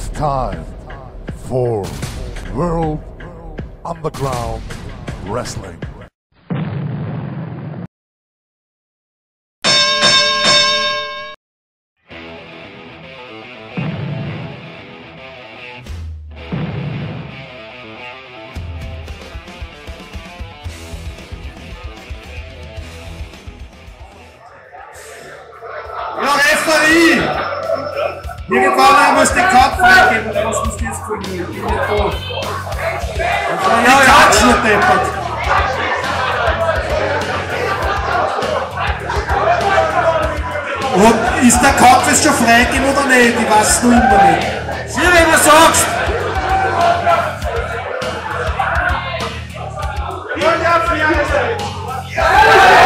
It's time for World Underground Wrestling. Irgendwann muss den Cut freigeben, oder was musst du jetzt tun? Ich bin nicht da. Ja, ja, hat's nicht deppert. Und ist der Kampf jetzt schon freigegeben oder nicht? Ich weiß es noch immer nicht. Sieh, wenn du sagst! Hardcore-Match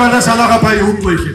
gibt's ganz, weil das sind auch ein paar Jugendliche. So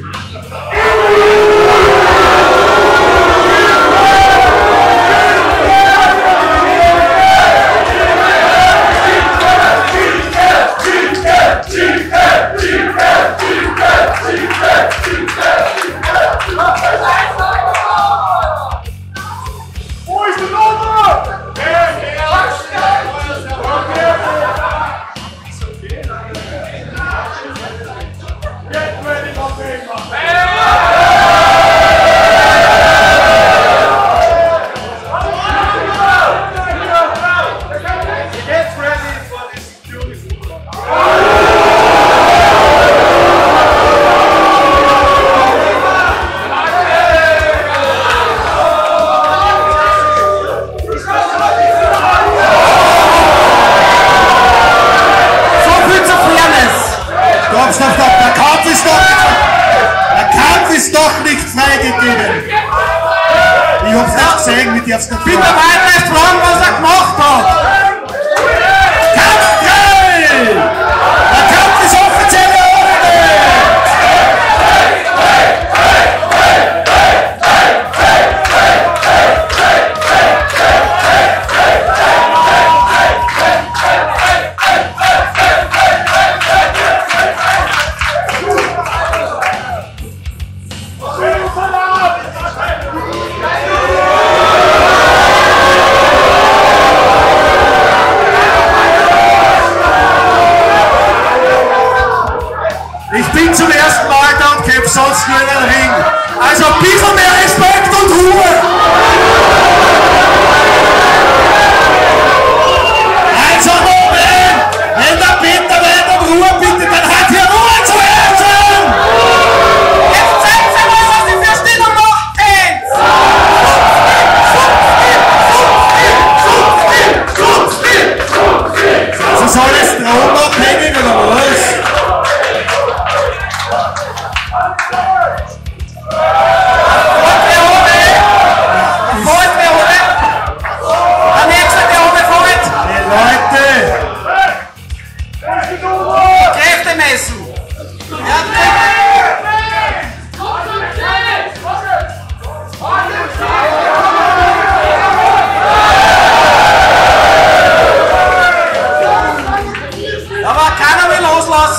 gesehen, mit jetzt nicht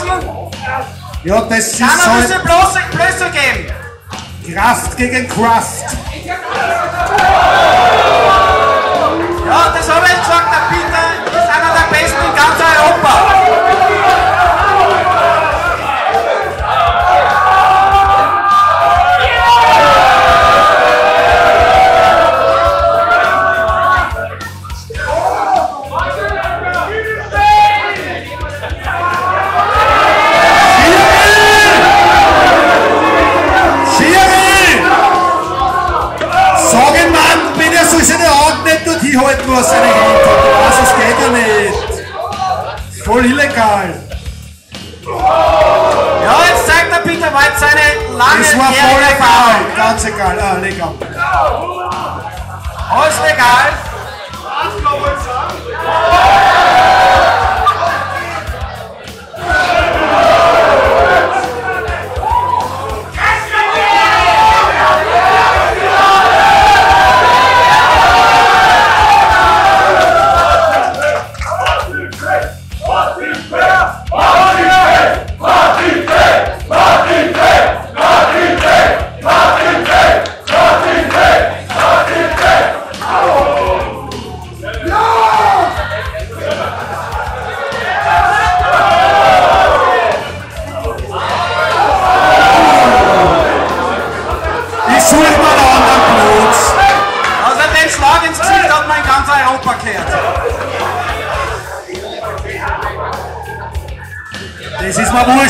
loslassen. Ja, das ist will sich halt bloß Blöße geben. Kraft gegen Kraft. Ja, das habe ich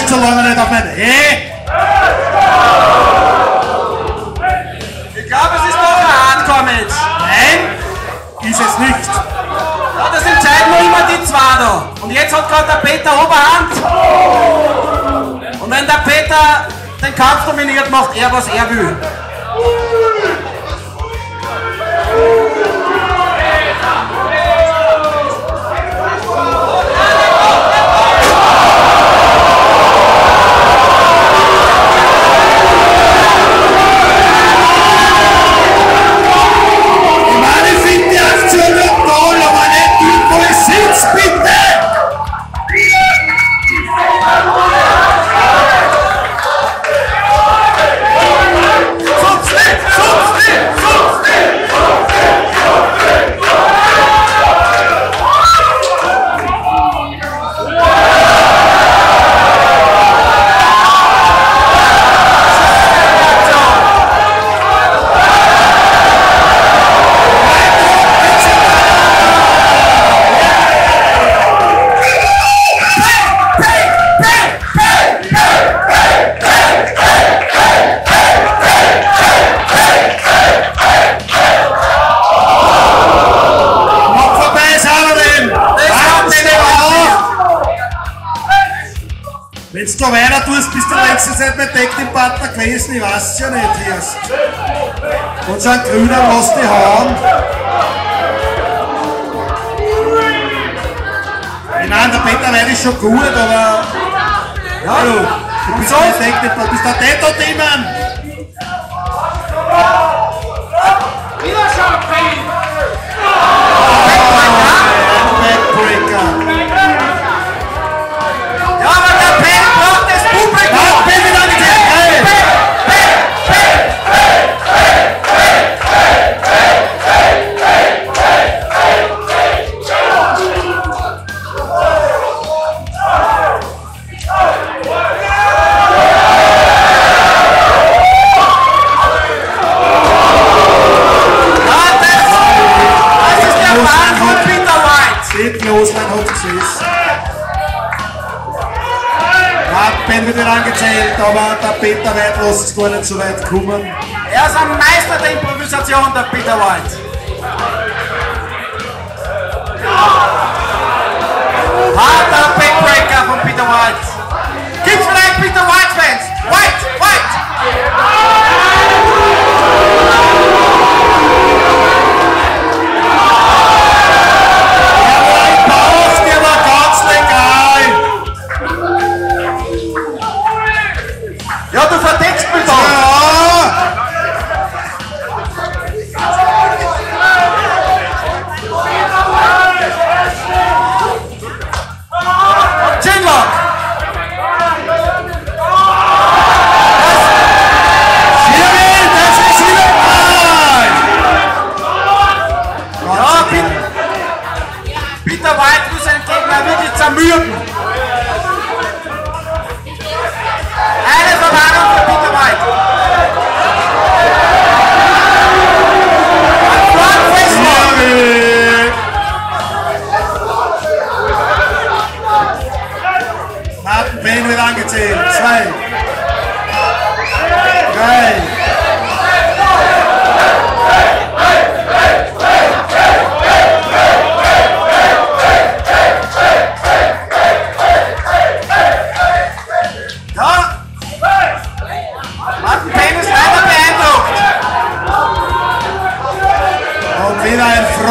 wurscht, solange er nicht auf mein Hey! Ich glaube, es ist doch ein Hardcore-Match. Nein! Ist es nicht. Ja, das entscheiden nur immer die zwei da. Und jetzt hat gerade der Peter Oberhand. Und wenn der Peter den Kampf dominiert, macht er, was er will. Auf! Wenn du da weiter tust, bist du nächste Zeit mein Deck im Partner gewesen, ich weiß es ja nicht, Hirs. Und so ein Grüner, lass die hauen. Ich meine, der Peter Weid ist schon gut, aber... Ja, du, du bist mein Deck nicht, du bist der Detto-Demon! Hat Ben wieder angezählt, aber der Peter Weit lässt es gar nicht so weit kommen. Er ist ein Meister der Improvisation, der Peter White. Harter Backbreaker von Peter White. Gibt's vielleicht Peter? White,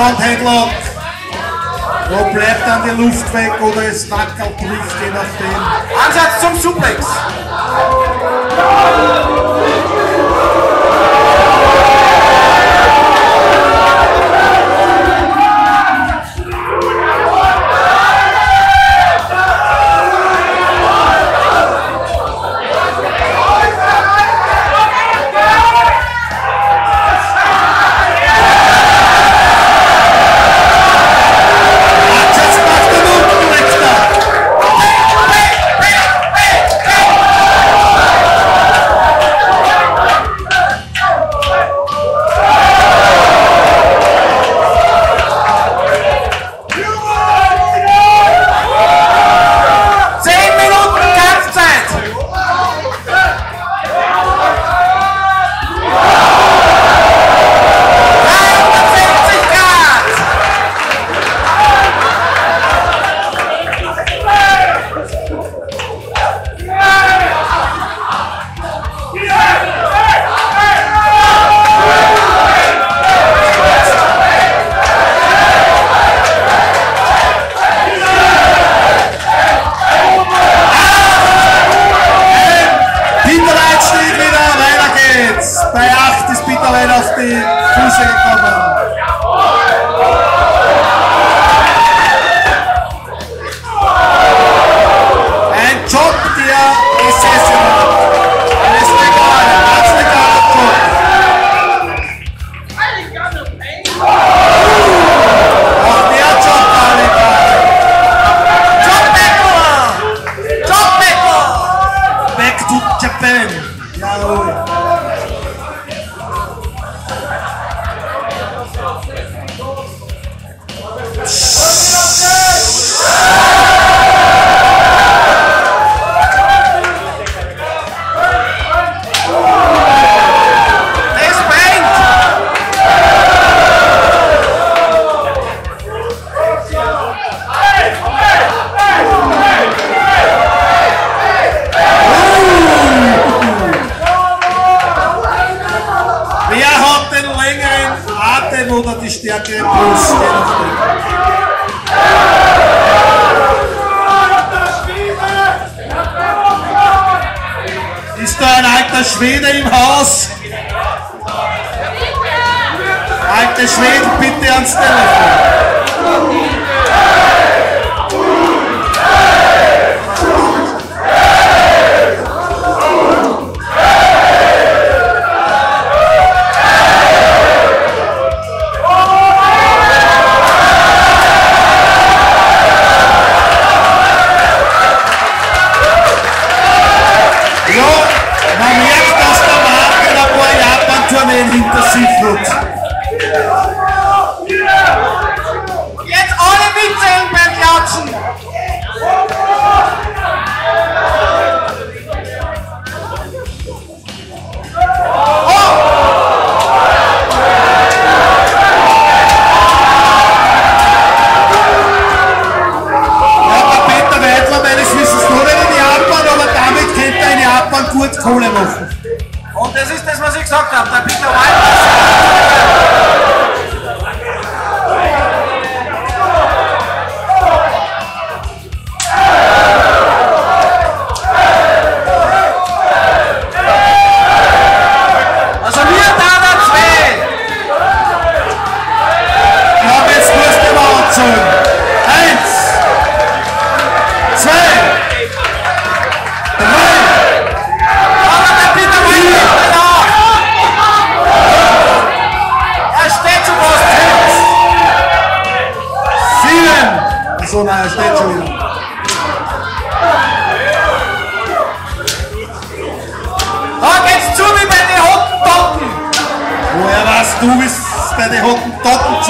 Landhändler. Wo bleibt dann die Luft weg oder es wackelt nicht, je nachdem. Ansatz zum Suplex. Schwede im Haus? Alte Schweden, bitte ans Telefon. Machen. Und das ist das, was ich gesagt habe.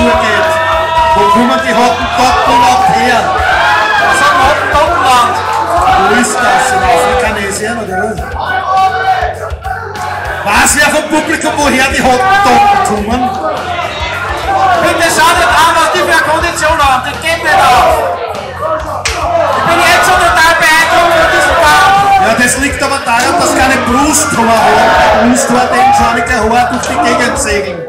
Zugeht? Wo kommen die Hottentotten überhaupt her? Das ist ein Hottentottenland. Wo ist das? In Afrikanesien oder wo? Weiß wer vom Publikum, woher die Hottentotten kommen? Bitte schau dir an, was die für eine Kondition haben. Das geht nicht auf. Ich bin jetzt schon total beeindruckt von diesem Kampf. Ja, das liegt aber daran, dass keine Brusthaar haben. Brusthaar, den schon eine Haar durch die Gegend segeln.